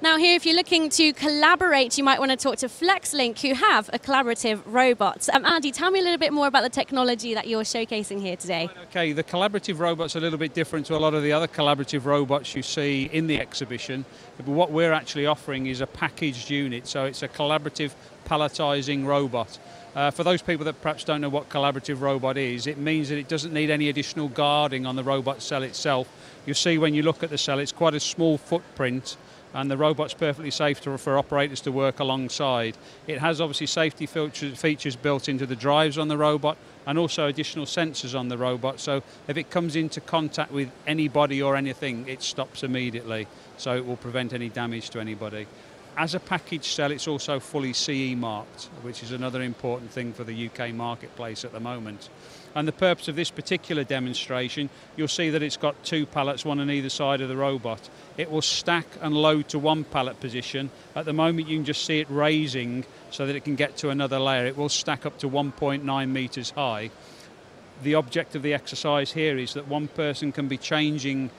Now, here, if you're looking to collaborate, you might want to talk to FlexLink, who have a collaborative robot. Um, Andy, tell me a little bit more about the technology that you're showcasing here today. Okay, the collaborative robot's a little bit different to a lot of the other collaborative robots you see in the exhibition. But what we're actually offering is a packaged unit, so it's a collaborative palletizing robot. Uh, for those people that perhaps don't know what collaborative robot is, it means that it doesn't need any additional guarding on the robot cell itself. You'll see when you look at the cell, it's quite a small footprint and the robot's perfectly safe to, for operators to work alongside. It has obviously safety features, features built into the drives on the robot and also additional sensors on the robot so if it comes into contact with anybody or anything it stops immediately so it will prevent any damage to anybody. As a package cell, it's also fully CE marked, which is another important thing for the UK marketplace at the moment. And the purpose of this particular demonstration, you'll see that it's got two pallets, one on either side of the robot. It will stack and load to one pallet position. At the moment, you can just see it raising so that it can get to another layer. It will stack up to 1.9 meters high. The object of the exercise here is that one person can be changing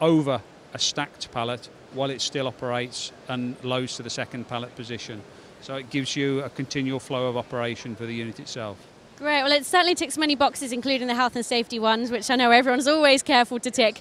over a stacked pallet while it still operates and loads to the second pallet position. So it gives you a continual flow of operation for the unit itself. Great. Well, it certainly ticks many boxes, including the health and safety ones, which I know everyone's always careful to tick.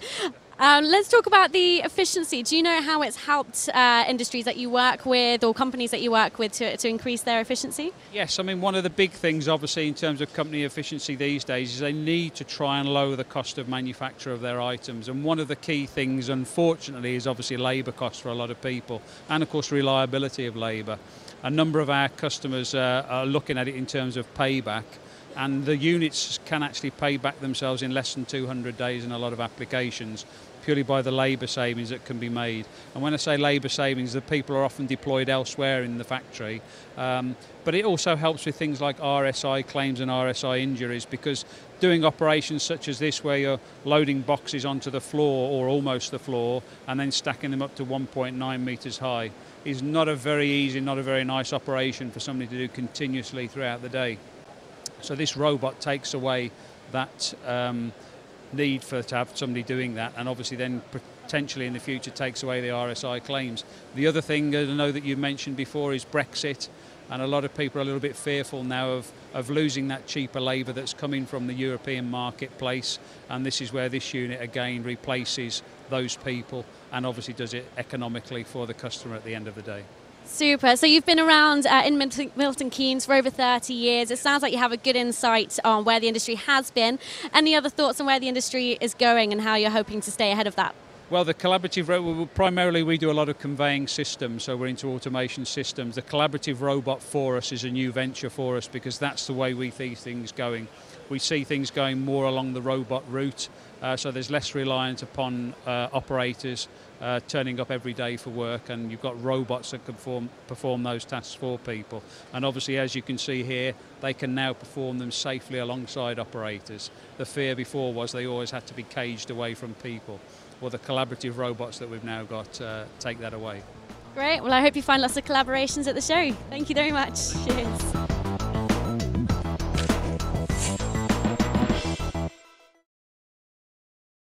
Um, let's talk about the efficiency. Do you know how it's helped uh, industries that you work with or companies that you work with to, to increase their efficiency? Yes, I mean, one of the big things, obviously, in terms of company efficiency these days is they need to try and lower the cost of manufacture of their items. And one of the key things, unfortunately, is obviously labour costs for a lot of people and, of course, reliability of labour. A number of our customers uh, are looking at it in terms of payback and the units can actually pay back themselves in less than 200 days in a lot of applications purely by the labour savings that can be made. And when I say labour savings, the people are often deployed elsewhere in the factory. Um, but it also helps with things like RSI claims and RSI injuries because doing operations such as this where you're loading boxes onto the floor or almost the floor and then stacking them up to 1.9 metres high is not a very easy, not a very nice operation for somebody to do continuously throughout the day. So this robot takes away that um, need for to have somebody doing that, and obviously then potentially in the future takes away the RSI claims. The other thing I know that you mentioned before is Brexit, and a lot of people are a little bit fearful now of, of losing that cheaper labour that's coming from the European marketplace, and this is where this unit again replaces those people and obviously does it economically for the customer at the end of the day. Super. So you've been around uh, in Milton Keynes for over 30 years. It sounds like you have a good insight on where the industry has been. Any other thoughts on where the industry is going and how you're hoping to stay ahead of that? Well, the collaborative, robot, primarily we do a lot of conveying systems, so we're into automation systems. The collaborative robot for us is a new venture for us because that's the way we see things going. We see things going more along the robot route, uh, so there's less reliance upon uh, operators uh, turning up every day for work, and you've got robots that can perform, perform those tasks for people. And obviously, as you can see here, they can now perform them safely alongside operators. The fear before was they always had to be caged away from people. Well, the collaborative robots that we've now got uh, take that away. Great. Well, I hope you find lots of collaborations at the show. Thank you very much. Cheers.